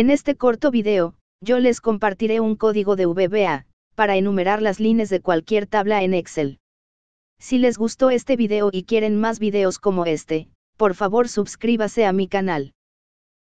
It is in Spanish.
En este corto video, yo les compartiré un código de VBA, para enumerar las líneas de cualquier tabla en Excel. Si les gustó este video y quieren más videos como este, por favor suscríbase a mi canal.